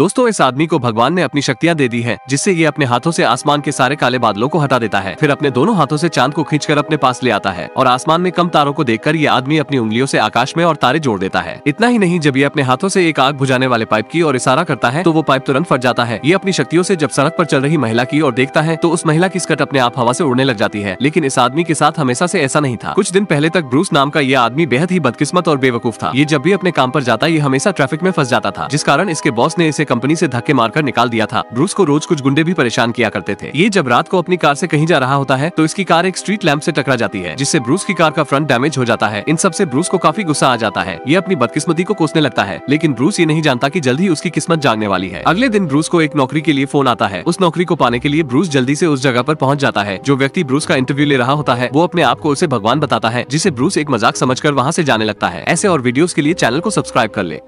दोस्तों, इस आदमी को भगवान ने अपनी शक्तियाँ दे दी है, जिससे ये अपने हाथों से आसमान के सारे काले बादलों को हटा देता है। फिर अपने दोनों हाथों से चाँद को खींचकर अपने पास ले आता है और आसमान में कम तारों को देखकर ये आदमी अपनी उंगलियों से आकाश में और तारे जोड़ देता है। इतना ही नहीं, जब ये अपने हाथों से एक आग बुझाने वाले पाइप की और इशारा करता है तो वो पाइप तुरंत फट जाता है। ये अपनी शक्तियों से जब सड़क पर चल रही महिला की और देखता है तो उस महिला की स्कट अपने आप हवा से उड़ने लग जाती है। लेकिन इस आदमी के साथ हमेशा से ऐसा नहीं था। कुछ दिन पहले तक ब्रूस नाम का ये आदमी बेहद ही बदकिस्मत और बेवकूफ़ था। ये जब भी अपने काम पर जाता, ये हमेशा ट्रैफ़िक में फंस जाता था, जिस कारण इसके बॉस ने इसे कंपनी से धक्के मारकर निकाल दिया था। ब्रूस को रोज कुछ गुंडे भी परेशान किया करते थे। ये जब रात को अपनी कार से कहीं जा रहा होता है तो इसकी कार एक स्ट्रीट लैंप से टकरा जाती है, जिससे ब्रूस की कार का फ्रंट डैमेज हो जाता है। इन सबसे ब्रूस को काफ़ी गुस्सा आ जाता है। ये अपनी बदकिस्मती को कोसने लगता है, लेकिन ब्रूस ये नहीं जानता की जल्द ही उसकी किस्मत जागने वाली है। अगले दिन ब्रूस को एक नौकरी के लिए फ़ोन आता है। उस नौकरी को पाने के लिए ब्रूस जल्दी ऐसी उस जगह आरोप पहुँच जाता है। जो व्यक्ति ब्रूस का इंटरव्यू ले रहा होता है, वो अपने आप को उसे भगवान बताता है, जिसे ब्रूस एक मज़ाक समझकर वहाँ से जाने लगता है। ऐसे और वीडियोस के लिए चैनल को सब्सक्राइब कर ले।